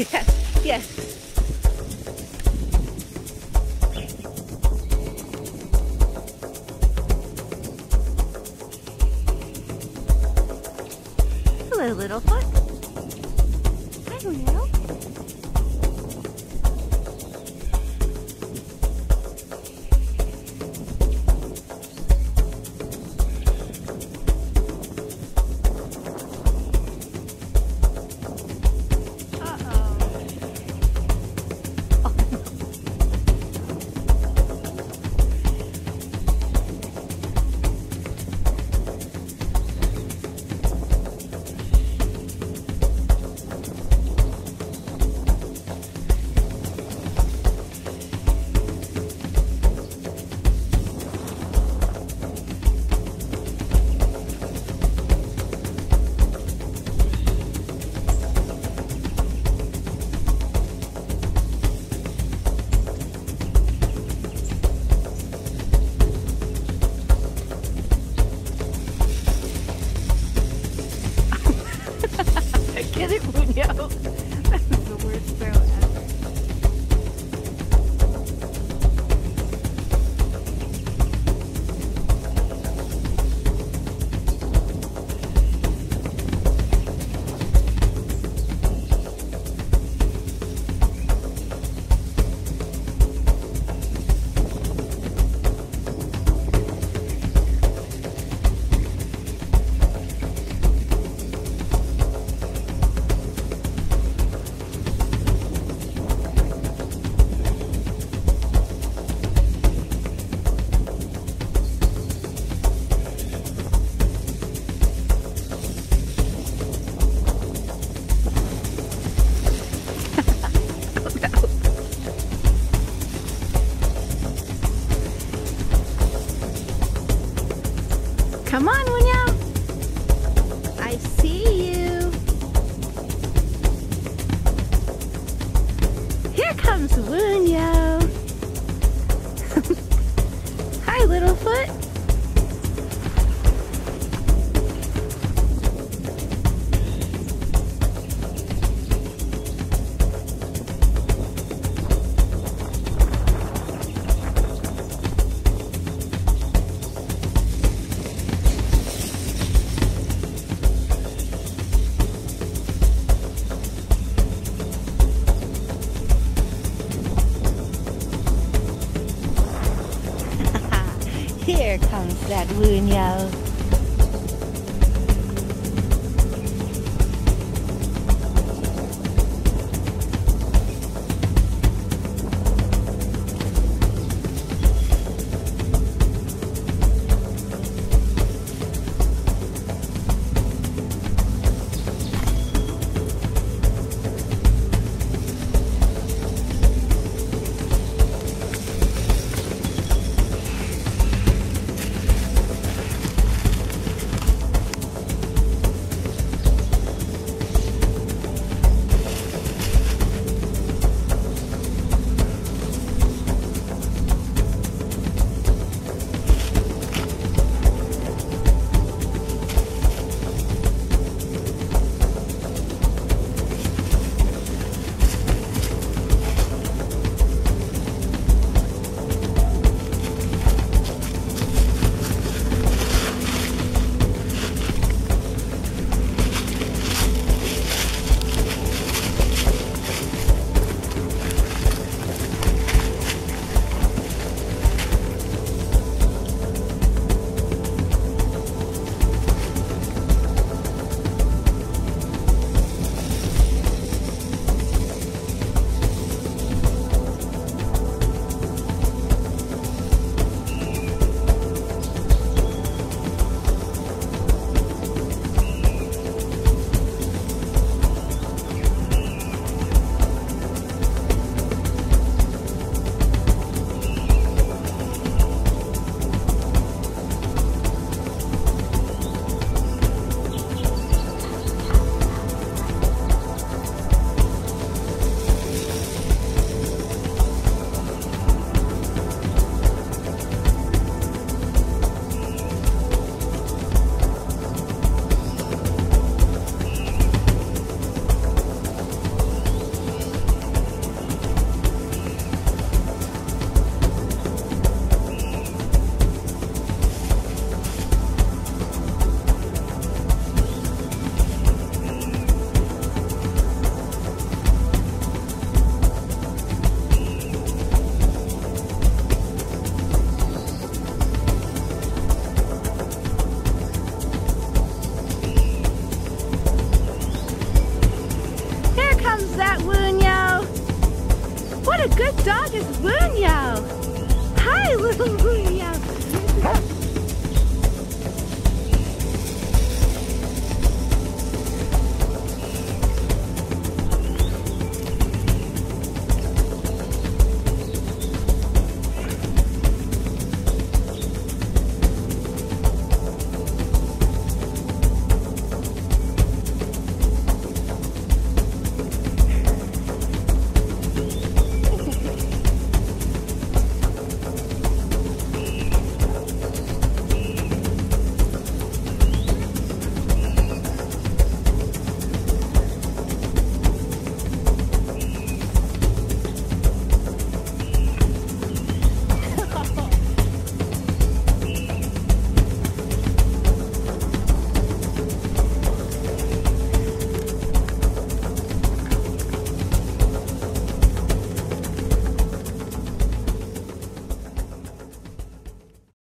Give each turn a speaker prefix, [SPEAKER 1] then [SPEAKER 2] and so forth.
[SPEAKER 1] here. yeah. Hello, little foot. I don't know. Get it, Wunjo? That was the worst throw Come on, Wunjo. I see you. Here comes Wunjo. Hi, Littlefoot. Here comes that loves that Wunjo! What a good dog is Wunjo! Hi, little Wunjo!